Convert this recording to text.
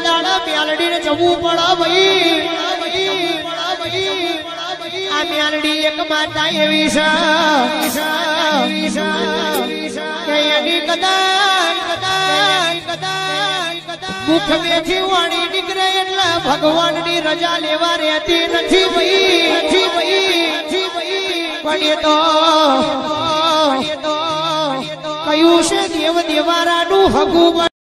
દાડા મ્યાલડી ને જવું પડે ભાઈ આ મ્યાલડી એક માતા એવી છે કે એની કદાચ કદાચ કદાચ મુખ મેથી વાણી નીકળે એટલે ભગવાનની રજા લેવા રહેતી નથી ભાઈ નથી ભાઈ નથી ભાઈ પણ એ તો કયું છે દેવ દેવારાનું હગું